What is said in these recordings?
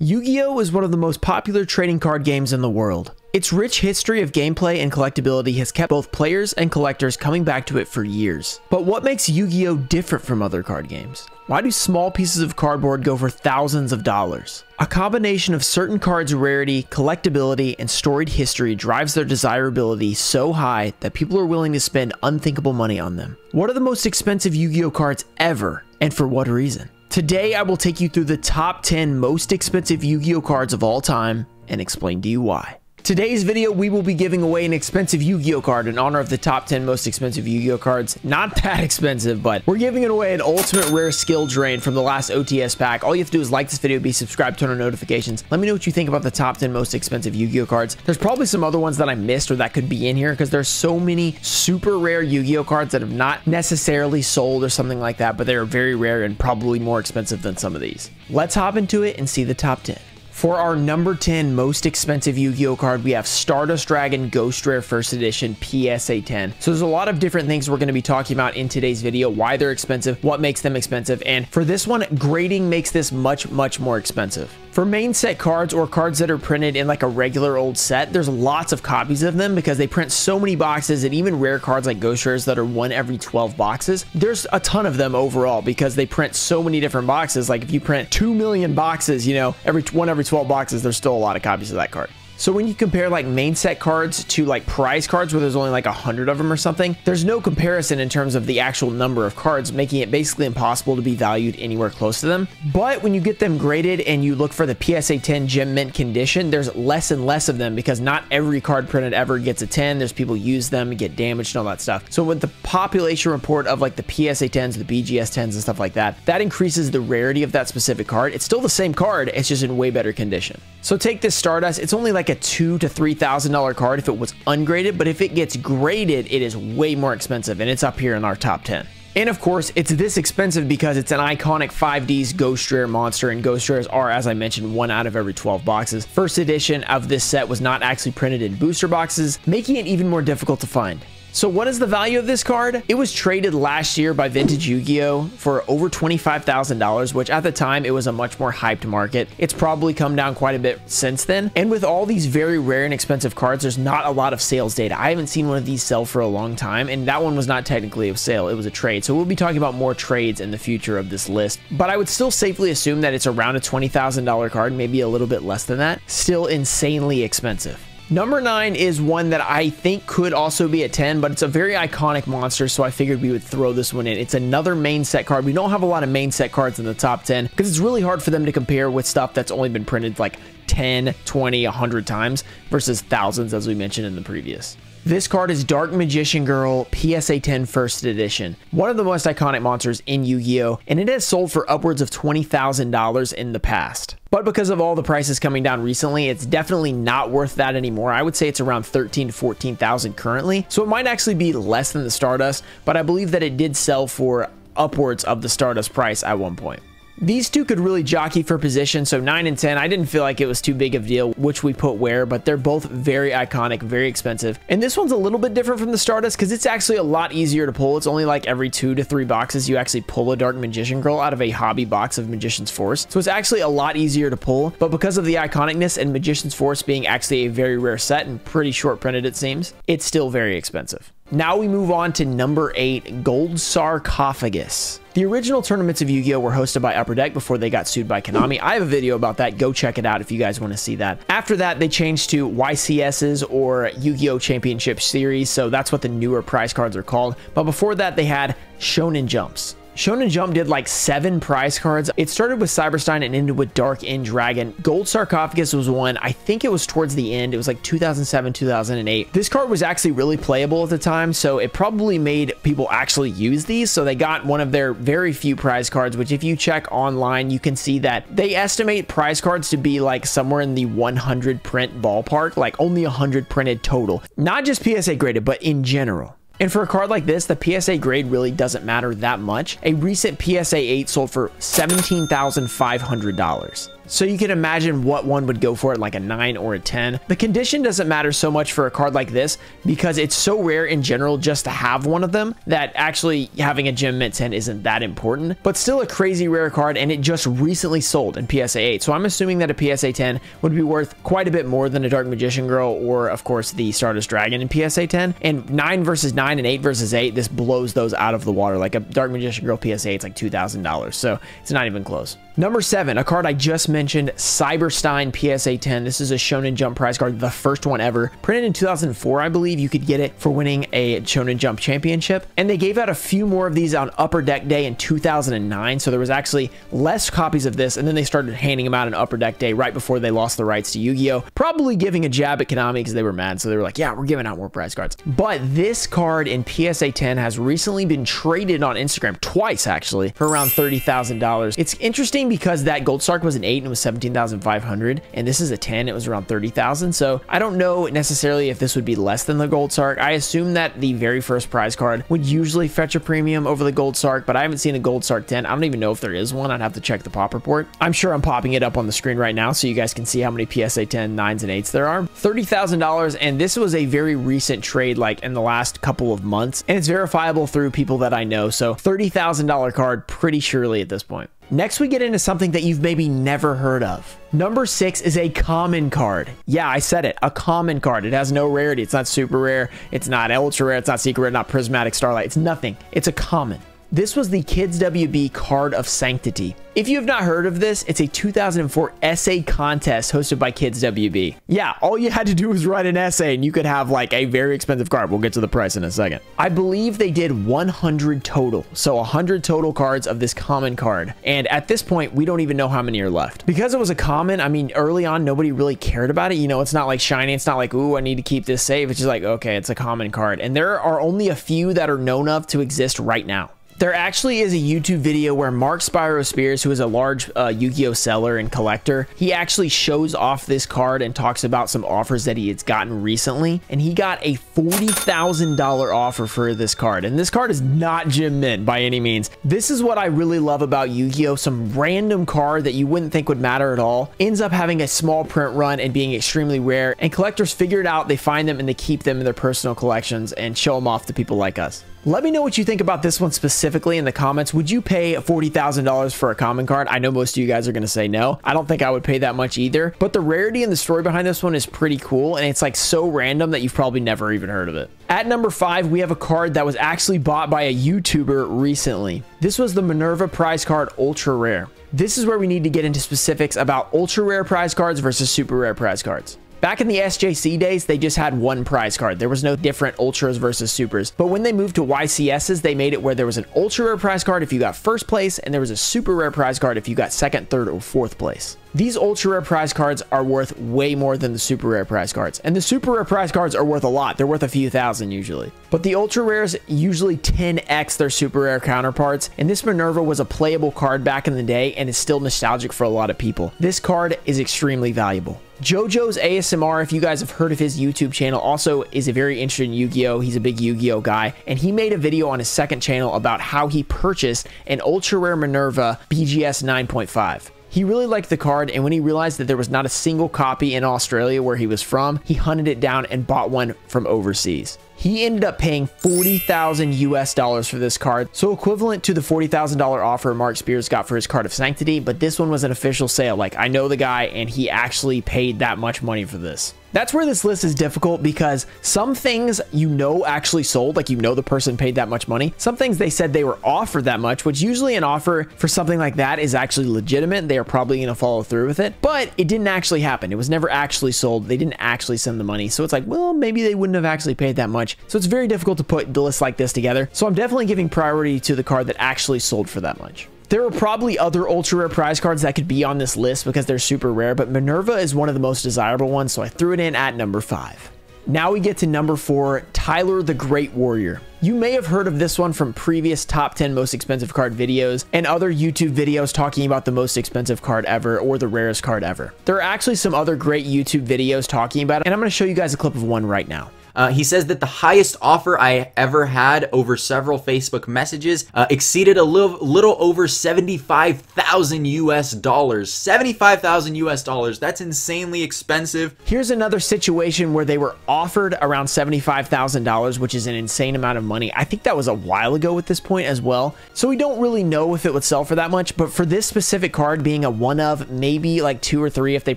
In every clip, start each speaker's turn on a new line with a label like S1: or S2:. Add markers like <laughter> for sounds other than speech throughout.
S1: Yu-Gi-Oh! is one of the most popular trading card games in the world. Its rich history of gameplay and collectability has kept both players and collectors coming back to it for years. But what makes Yu-Gi-Oh! different from other card games? Why do small pieces of cardboard go for thousands of dollars? A combination of certain cards' rarity, collectability, and storied history drives their desirability so high that people are willing to spend unthinkable money on them. What are the most expensive Yu-Gi-Oh! cards ever, and for what reason? Today, I will take you through the top 10 most expensive Yu-Gi-Oh cards of all time and explain to you why. Today's video, we will be giving away an expensive Yu-Gi-Oh card in honor of the top 10 most expensive Yu-Gi-Oh cards. Not that expensive, but we're giving it away an ultimate rare skill drain from the last OTS pack. All you have to do is like this video, be subscribed, turn on notifications. Let me know what you think about the top 10 most expensive Yu-Gi-Oh cards. There's probably some other ones that I missed or that could be in here because there's so many super rare Yu-Gi-Oh cards that have not necessarily sold or something like that, but they are very rare and probably more expensive than some of these. Let's hop into it and see the top 10. For our number 10 most expensive Yu-Gi-Oh card, we have Stardust Dragon Ghost Rare First Edition PSA 10. So there's a lot of different things we're going to be talking about in today's video, why they're expensive, what makes them expensive, and for this one, grading makes this much, much more expensive. For main set cards or cards that are printed in like a regular old set, there's lots of copies of them because they print so many boxes and even rare cards like Ghost Rares that are one every 12 boxes. There's a ton of them overall because they print so many different boxes. Like if you print 2 million boxes, you know, every one every 12 boxes, there's still a lot of copies of that card. So when you compare like main set cards to like prize cards where there's only like a hundred of them or something, there's no comparison in terms of the actual number of cards, making it basically impossible to be valued anywhere close to them. But when you get them graded and you look for the PSA 10 gem mint condition, there's less and less of them because not every card printed ever gets a 10. There's people use them, get damaged and all that stuff. So with the population report of like the PSA 10s, the BGS 10s and stuff like that, that increases the rarity of that specific card. It's still the same card, it's just in way better condition. So take this Stardust, it's only like a two to three thousand dollar card if it was ungraded, but if it gets graded, it is way more expensive, and it's up here in our top 10. And of course, it's this expensive because it's an iconic 5Ds Ghost Rare monster, and Ghost Rares are, as I mentioned, one out of every 12 boxes. First edition of this set was not actually printed in booster boxes, making it even more difficult to find. So what is the value of this card? It was traded last year by Vintage Yu-Gi-Oh! for over $25,000, which at the time, it was a much more hyped market. It's probably come down quite a bit since then. And with all these very rare and expensive cards, there's not a lot of sales data. I haven't seen one of these sell for a long time, and that one was not technically a sale, it was a trade. So we'll be talking about more trades in the future of this list. But I would still safely assume that it's around a $20,000 card, maybe a little bit less than that. Still insanely expensive. Number nine is one that I think could also be a 10, but it's a very iconic monster, so I figured we would throw this one in. It's another main set card. We don't have a lot of main set cards in the top 10 because it's really hard for them to compare with stuff that's only been printed like 10, 20, 100 times versus thousands, as we mentioned in the previous. This card is Dark Magician Girl PSA 10 First Edition, one of the most iconic monsters in Yu-Gi-Oh! and it has sold for upwards of $20,000 in the past. But because of all the prices coming down recently, it's definitely not worth that anymore. I would say it's around 13 to 14,000 currently. So it might actually be less than the Stardust, but I believe that it did sell for upwards of the Stardust price at one point. These two could really jockey for position, so 9 and 10, I didn't feel like it was too big of a deal which we put where, but they're both very iconic, very expensive. And this one's a little bit different from the Stardust because it's actually a lot easier to pull. It's only like every two to three boxes you actually pull a Dark Magician Girl out of a hobby box of Magician's Force. So it's actually a lot easier to pull, but because of the iconicness and Magician's Force being actually a very rare set and pretty short printed it seems, it's still very expensive. Now we move on to number 8, Gold Sarcophagus. The original tournaments of Yu-Gi-Oh! were hosted by Upper Deck before they got sued by Konami. I have a video about that. Go check it out if you guys want to see that. After that, they changed to YCSs or Yu-Gi-Oh! Championship Series, so that's what the newer prize cards are called. But before that, they had Shonen Jumps. Shonen Jump did like seven prize cards. It started with Cyberstein and ended with Dark End Dragon. Gold Sarcophagus was one. I think it was towards the end. It was like 2007, 2008. This card was actually really playable at the time, so it probably made people actually use these. So they got one of their very few prize cards, which if you check online, you can see that they estimate prize cards to be like somewhere in the 100 print ballpark, like only 100 printed total. Not just PSA graded, but in general. And for a card like this, the PSA grade really doesn't matter that much. A recent PSA 8 sold for $17,500. So you can imagine what one would go for it, like a 9 or a 10. The condition doesn't matter so much for a card like this because it's so rare in general just to have one of them that actually having a gem mint 10 isn't that important, but still a crazy rare card and it just recently sold in PSA 8. So I'm assuming that a PSA 10 would be worth quite a bit more than a Dark Magician Girl or of course the Stardust Dragon in PSA 10. And 9 versus 9 and 8 versus 8, this blows those out of the water. Like a Dark Magician Girl PSA, it's like $2,000. So it's not even close. Number seven, a card I just mentioned, Cyberstein PSA 10. This is a Shonen Jump prize card, the first one ever. Printed in 2004, I believe. You could get it for winning a Shonen Jump championship. And they gave out a few more of these on Upper Deck Day in 2009. So there was actually less copies of this. And then they started handing them out on Upper Deck Day right before they lost the rights to Yu-Gi-Oh! Probably giving a jab at Konami because they were mad. So they were like, yeah, we're giving out more prize cards. But this card in PSA 10 has recently been traded on Instagram twice, actually, for around $30,000. It's interesting because that Gold Sark was an 8 and it was 17,500 and this is a 10, it was around 30,000. So I don't know necessarily if this would be less than the Gold Sark. I assume that the very first prize card would usually fetch a premium over the Gold Sark, but I haven't seen a Gold Sark 10. I don't even know if there is one. I'd have to check the pop report. I'm sure I'm popping it up on the screen right now so you guys can see how many PSA 10 9s and 8s there are. $30,000 and this was a very recent trade like in the last couple of months and it's verifiable through people that I know. So $30,000 card pretty surely at this point. Next, we get into something that you've maybe never heard of. Number six is a common card. Yeah, I said it, a common card. It has no rarity. It's not super rare. It's not ultra rare. It's not secret not prismatic starlight. It's nothing. It's a common. This was the Kids WB Card of Sanctity. If you have not heard of this, it's a 2004 essay contest hosted by Kids WB. Yeah, all you had to do was write an essay and you could have like a very expensive card. We'll get to the price in a second. I believe they did 100 total. So 100 total cards of this common card. And at this point, we don't even know how many are left. Because it was a common, I mean, early on, nobody really cared about it. You know, it's not like shiny. It's not like, ooh, I need to keep this safe. It's just like, okay, it's a common card. And there are only a few that are known of to exist right now. There actually is a YouTube video where Mark Spyro Spears, who is a large uh, Yu-Gi-Oh seller and collector, he actually shows off this card and talks about some offers that he has gotten recently. And he got a $40,000 offer for this card. And this card is not Gem Mint by any means. This is what I really love about Yu-Gi-Oh! Some random card that you wouldn't think would matter at all ends up having a small print run and being extremely rare. And collectors figure it out, they find them, and they keep them in their personal collections and show them off to people like us. Let me know what you think about this one specifically in the comments. Would you pay $40,000 for a common card? I know most of you guys are going to say no. I don't think I would pay that much either, but the rarity and the story behind this one is pretty cool, and it's like so random that you've probably never even heard of it. At number five, we have a card that was actually bought by a YouTuber recently. This was the Minerva prize card Ultra Rare. This is where we need to get into specifics about ultra rare prize cards versus super rare prize cards. Back in the SJC days, they just had one prize card. There was no different ultras versus supers. But when they moved to YCSs, they made it where there was an ultra rare prize card if you got first place, and there was a super rare prize card if you got second, third, or fourth place. These ultra rare prize cards are worth way more than the super rare prize cards. And the super rare prize cards are worth a lot. They're worth a few thousand usually. But the ultra rares usually 10x their super rare counterparts. And this Minerva was a playable card back in the day and is still nostalgic for a lot of people. This card is extremely valuable. JoJo's ASMR, if you guys have heard of his YouTube channel, also is a very interested in Yu-Gi-Oh! He's a big Yu-Gi-Oh! guy, and he made a video on his second channel about how he purchased an ultra rare Minerva BGS 9.5. He really liked the card, and when he realized that there was not a single copy in Australia where he was from, he hunted it down and bought one from overseas. He ended up paying 40,000 US dollars for this card, so equivalent to the $40,000 offer Mark Spears got for his card of Sanctity, but this one was an official sale. Like, I know the guy, and he actually paid that much money for this. That's where this list is difficult because some things you know actually sold, like you know the person paid that much money. Some things they said they were offered that much, which usually an offer for something like that is actually legitimate. They are probably going to follow through with it, but it didn't actually happen. It was never actually sold. They didn't actually send the money. So it's like, well, maybe they wouldn't have actually paid that much. So it's very difficult to put the list like this together. So I'm definitely giving priority to the card that actually sold for that much. There are probably other ultra rare prize cards that could be on this list because they're super rare, but Minerva is one of the most desirable ones, so I threw it in at number five. Now we get to number four, Tyler the Great Warrior. You may have heard of this one from previous top 10 most expensive card videos and other YouTube videos talking about the most expensive card ever or the rarest card ever. There are actually some other great YouTube videos talking about it, and I'm going to show you guys a clip of one right now.
S2: Uh, he says that the highest offer I ever had over several Facebook messages uh, exceeded a little, little over 75,000 US dollars. 75,000 US dollars. That's insanely expensive.
S1: Here's another situation where they were offered around $75,000, which is an insane amount of money. I think that was a while ago at this point as well. So we don't really know if it would sell for that much, but for this specific card being a one of, maybe like two or three if they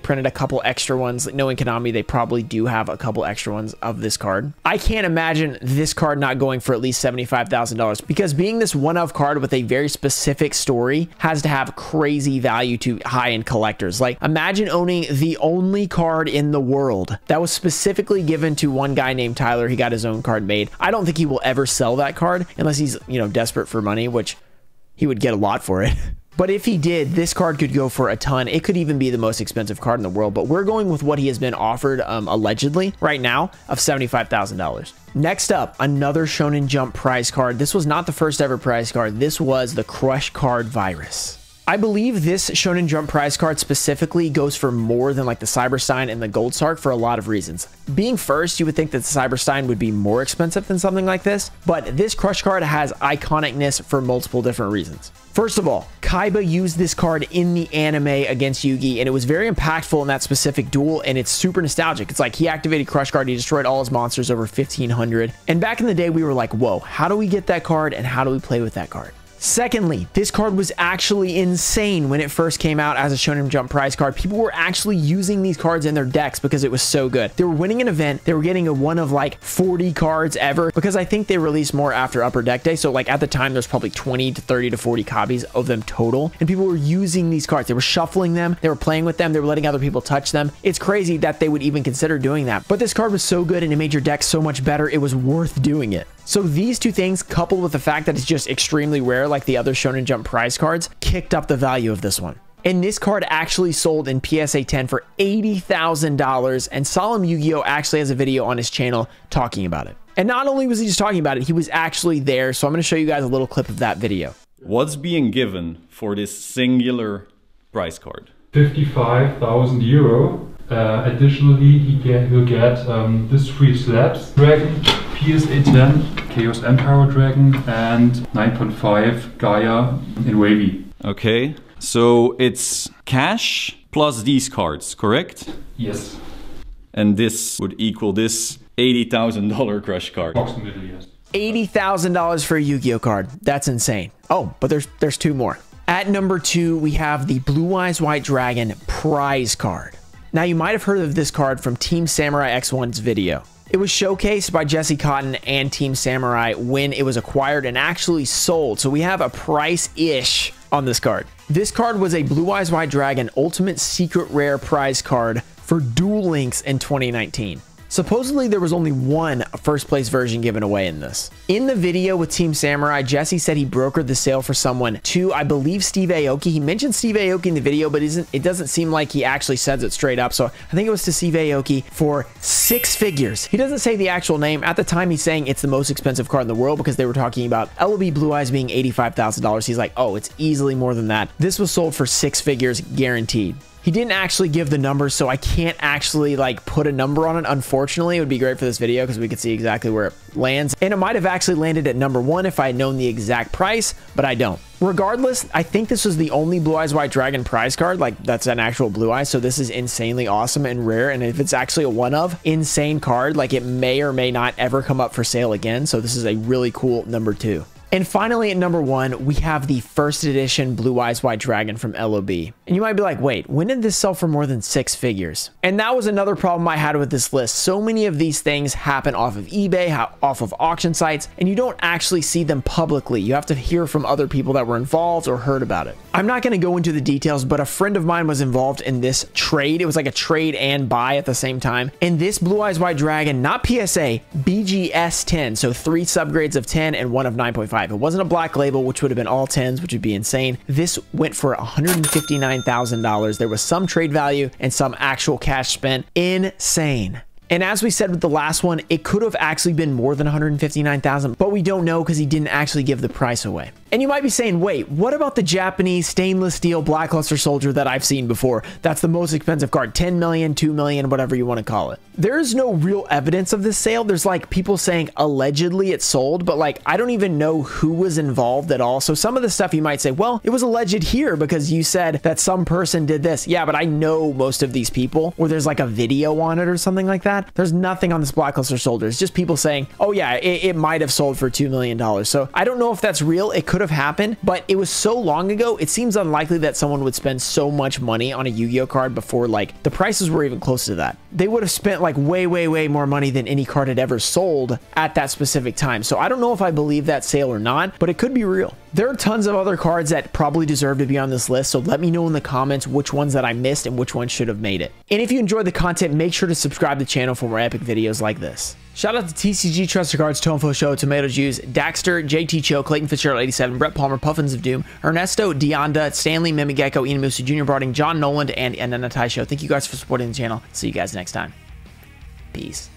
S1: printed a couple extra ones, knowing Konami, they probably do have a couple extra ones of this card. I can't imagine this card not going for at least $75,000 because being this one of card with a very specific story has to have crazy value to high-end collectors. Like imagine owning the only card in the world that was specifically given to one guy named Tyler. He got his own card made. I don't think he will ever sell that card unless he's, you know, desperate for money, which he would get a lot for it. <laughs> But if he did, this card could go for a ton. It could even be the most expensive card in the world. But we're going with what he has been offered um, allegedly right now of $75,000. Next up, another Shonen Jump prize card. This was not the first ever prize card. This was the Crush Card Virus. I believe this Shonen Jump prize card specifically goes for more than like the Cyberstein and the Gold Sark for a lot of reasons. Being first, you would think that the Cyberstein would be more expensive than something like this, but this Crush card has iconicness for multiple different reasons. First of all, Kaiba used this card in the anime against Yugi, and it was very impactful in that specific duel, and it's super nostalgic. It's like he activated Crush Card, he destroyed all his monsters over 1500. And back in the day, we were like, whoa, how do we get that card, and how do we play with that card? Secondly, this card was actually insane when it first came out as a Shonen Jump prize card. People were actually using these cards in their decks because it was so good. They were winning an event. They were getting a one of like 40 cards ever because I think they released more after Upper Deck Day. So like at the time, there's probably 20 to 30 to 40 copies of them total. And people were using these cards. They were shuffling them. They were playing with them. They were letting other people touch them. It's crazy that they would even consider doing that. But this card was so good and it made your deck so much better. It was worth doing it. So these two things, coupled with the fact that it's just extremely rare like the other Shonen Jump prize cards, kicked up the value of this one. And this card actually sold in PSA 10 for $80,000, and Solemn Yu-Gi-Oh! actually has a video on his channel talking about it. And not only was he just talking about it, he was actually there, so I'm going to show you guys a little clip of that video.
S3: What's being given for this singular prize card?
S4: 55,000 euro. Uh, additionally, he get, will get um, this three slabs dragon, PSA 10, Chaos Emperor Dragon, and 9.5 Gaia in Wavy.
S3: Okay, so it's cash plus these cards, correct?
S4: Yes,
S3: And this would equal this $80,000 crush card.
S4: approximately yes.
S1: $80,000 for a Yu-Gi-Oh card. That's insane. Oh, but there's there's two more. At number two, we have the Blue Eyes White Dragon prize card. Now, you might have heard of this card from Team Samurai X1's video. It was showcased by Jesse Kotton and Team Samurai when it was acquired and actually sold. So we have a price-ish on this card. This card was a Blue Eyes White Dragon Ultimate Secret Rare prize card for Duel Links in 2019. Supposedly, there was only one first place version given away in this. In the video with Team Samurai, Jesse said he brokered the sale for someone to, I believe, Steve Aoki. He mentioned Steve Aoki in the video, but isn't it doesn't seem like he actually says it straight up. So I think it was to Steve Aoki for six figures. He doesn't say the actual name. At the time, he's saying it's the most expensive car in the world because they were talking about LOB Blue Eyes being $85,000. He's like, oh, it's easily more than that. This was sold for six figures guaranteed. He didn't actually give the numbers, so I can't actually like put a number on it. Unfortunately, it would be great for this video because we could see exactly where it lands. And it might have actually landed at number one if I had known the exact price, but I don't. Regardless, I think this was the only Blue Eyes White Dragon prize card. Like that's an actual Blue Eye. So this is insanely awesome and rare. And if it's actually a one of insane card, like it may or may not ever come up for sale again. So this is a really cool number two. And finally, at number one, we have the first edition Blue Eyes White Dragon from LOB. And you might be like, wait, when did this sell for more than six figures? And that was another problem I had with this list. So many of these things happen off of eBay, off of auction sites, and you don't actually see them publicly. You have to hear from other people that were involved or heard about it. I'm not going to go into the details, but a friend of mine was involved in this trade. It was like a trade and buy at the same time. And this Blue Eyes White Dragon, not PSA, BGS 10, so three subgrades of 10 and one of 9.5. It wasn't a black label, which would have been all 10s, which would be insane. This went for $159,000. There was some trade value and some actual cash spent. Insane. And as we said with the last one, it could have actually been more than 159,000, but we don't know because he didn't actually give the price away. And you might be saying, wait, what about the Japanese stainless steel Blackluster Soldier that I've seen before? That's the most expensive card, 10 million, 2 million, whatever you want to call it. There is no real evidence of this sale. There's like people saying allegedly it sold, but like I don't even know who was involved at all. So some of the stuff you might say, well, it was alleged here because you said that some person did this. Yeah, but I know most of these people, or there's like a video on it or something like that. There's nothing on this Blackluster Soldier. It's just people saying, oh yeah, it, it might have sold for $2 million. So I don't know if that's real. It could have happened, but it was so long ago, it seems unlikely that someone would spend so much money on a Yu-Gi-Oh card before like the prices were even close to that. They would have spent like way, way, way more money than any card had ever sold at that specific time. So I don't know if I believe that sale or not, but it could be real. There are tons of other cards that probably deserve to be on this list, so let me know in the comments which ones that I missed and which ones should have made it. And if you enjoyed the content, make sure to subscribe to the channel for more epic videos like this. Shout out to TCG Trusted Cards, Tonefo Show, Tomato Juice, Daxter, JT Cho, Clayton Fitzgerald 87, Brett Palmer, Puffins of Doom, Ernesto, Deonda, Stanley, Mimigecko, Ian Musu, Junior Barding, John Noland, and Ananatai Show. Thank you guys for supporting the channel. See you guys next time. Peace.